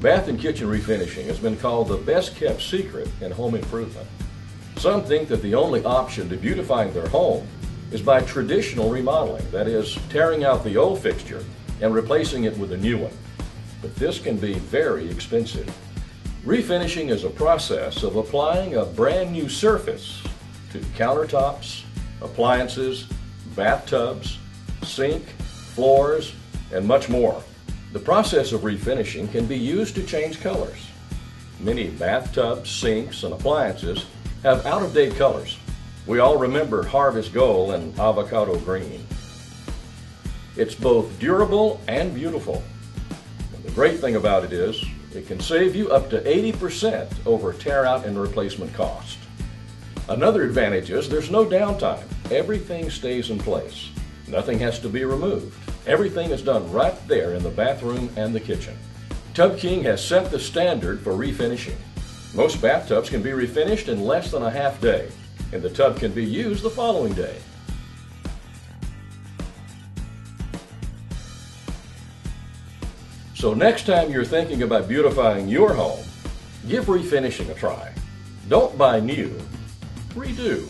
Bath and kitchen refinishing has been called the best kept secret in home improvement. Some think that the only option to beautifying their home is by traditional remodeling, that is, tearing out the old fixture and replacing it with a new one. But this can be very expensive. Refinishing is a process of applying a brand new surface to countertops, appliances, bathtubs, sink, floors, and much more. The process of refinishing can be used to change colors. Many bathtubs, sinks, and appliances have out of date colors. We all remember Harvest Gold and Avocado Green. It's both durable and beautiful. And the great thing about it is, it can save you up to 80% over tear out and replacement cost. Another advantage is there's no downtime. Everything stays in place. Nothing has to be removed. Everything is done right there in the bathroom and the kitchen. Tub King has set the standard for refinishing. Most bathtubs can be refinished in less than a half day, and the tub can be used the following day. So next time you're thinking about beautifying your home, give refinishing a try. Don't buy new, redo.